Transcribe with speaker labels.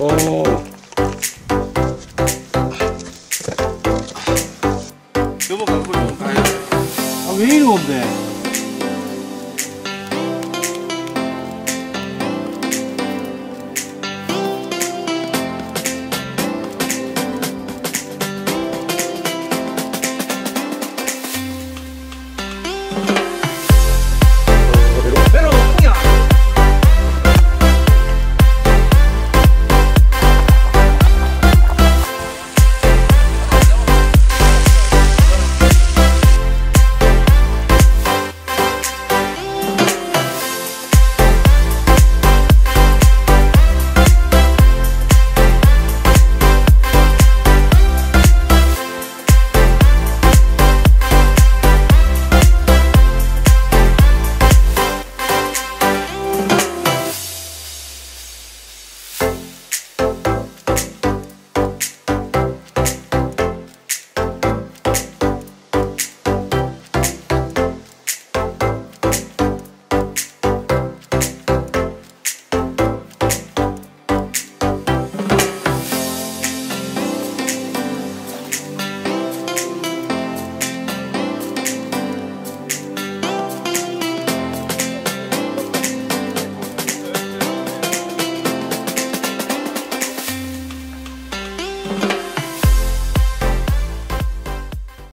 Speaker 1: 오. 여보 갖고 좀 가요. 아, 왜 이러는데?